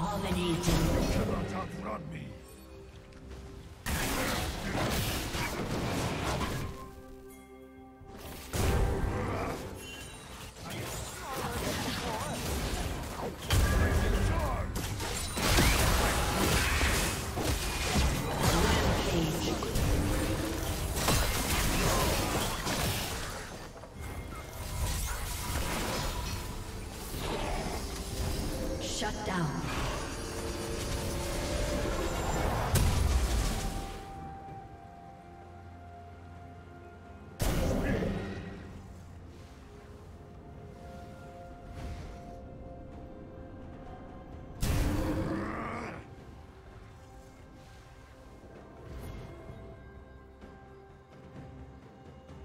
Dominating. You cannot outrun me.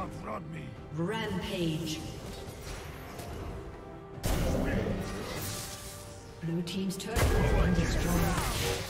Outrun me. Rampage. Blue team's turret has been destroyed.